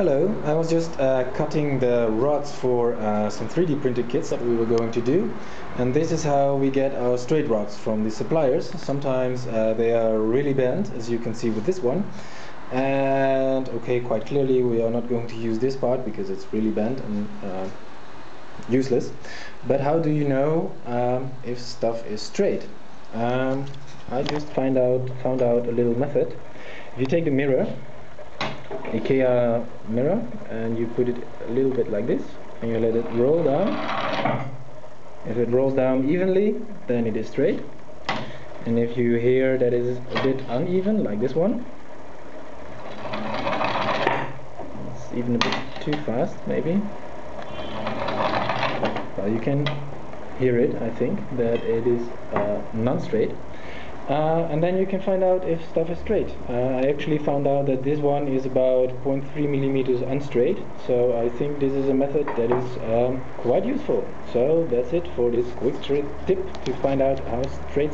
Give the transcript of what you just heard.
Hello, I was just uh, cutting the rods for uh, some 3D printed kits that we were going to do and this is how we get our straight rods from the suppliers. Sometimes uh, they are really bent as you can see with this one and okay quite clearly we are not going to use this part because it's really bent and uh, useless but how do you know um, if stuff is straight? Um, I just find out, found out a little method. If you take the mirror IKEA mirror and you put it a little bit like this and you let it roll down. If it rolls down evenly then it is straight. And if you hear that it is a bit uneven like this one it's even a bit too fast maybe. Well you can hear it I think that it is uh, non-straight uh, and then you can find out if stuff is straight. Uh, I actually found out that this one is about 0.3 millimeters unstraight, so I think this is a method that is um, quite useful. So that's it for this quick tip to find out how straight